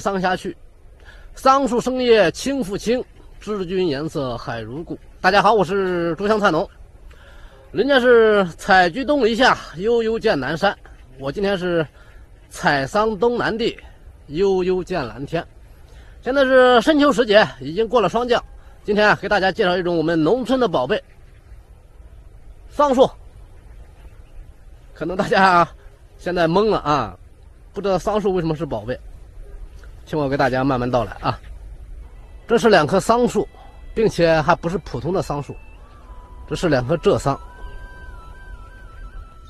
桑下去，桑树生叶青复青，知君颜色海如故。大家好，我是竹香菜农。人家是采菊东篱下，悠悠见南山。我今天是采桑东南地，悠悠见蓝天。现在是深秋时节，已经过了霜降。今天啊，给大家介绍一种我们农村的宝贝——桑树。可能大家现在懵了啊，不知道桑树为什么是宝贝。听我给大家慢慢道来啊，这是两棵桑树，并且还不是普通的桑树，这是两棵浙桑。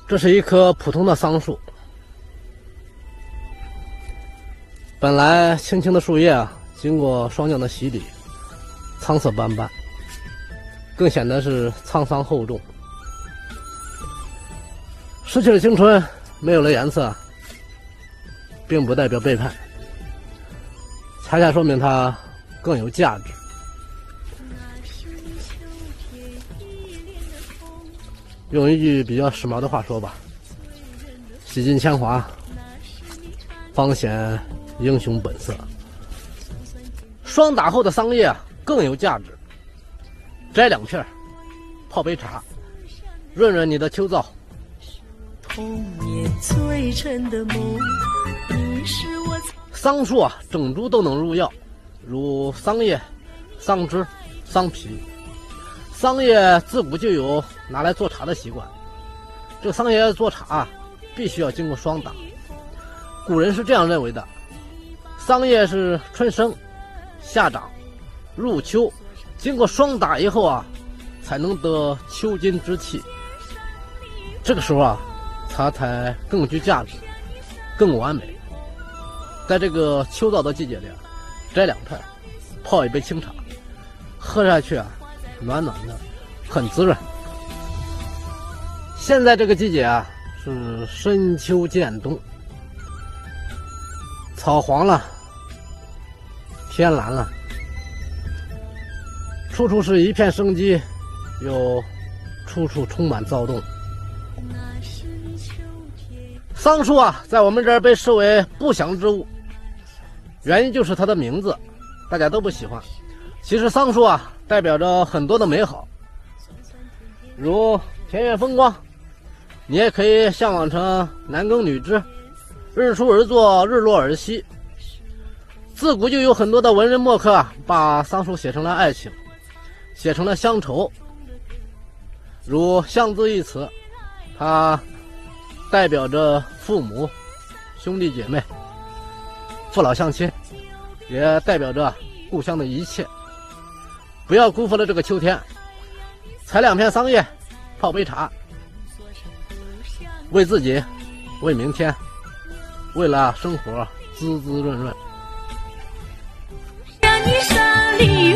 这是一棵普通的桑树，本来青青的树叶啊，经过霜降的洗礼，苍色斑斑，更显得是沧桑厚重。失去了青春，没有了颜色，并不代表背叛。恰恰说明它更有价值。用一句比较时髦的话说吧：“洗尽铅华，方显英雄本色。”霜打后的桑叶更有价值，摘两片，泡杯茶，润润你的秋燥。童年最真的梦，你是我。桑树啊，整株都能入药，如桑叶、桑枝、桑皮。桑叶自古就有拿来做茶的习惯。这桑叶做茶，必须要经过霜打。古人是这样认为的：桑叶是春生、夏长、入秋，经过霜打以后啊，才能得秋金之气。这个时候啊，它才更具价值，更完美。在这个秋燥的季节里，摘两片，泡一杯清茶，喝下去啊，暖暖的，很滋润。现在这个季节啊，是深秋渐冬，草黄了，天蓝了，处处是一片生机，又处处充满躁动。桑树啊，在我们这儿被视为不祥之物。原因就是它的名字，大家都不喜欢。其实桑树啊，代表着很多的美好，如田园风光，你也可以向往成男耕女织，日出而作，日落而息。自古就有很多的文人墨客，把桑树写成了爱情，写成了乡愁。如“乡”字一词，它代表着父母、兄弟姐妹。父老乡亲，也代表着故乡的一切。不要辜负了这个秋天，采两片桑叶，泡杯茶，为自己，为明天，为了生活滋滋润润。你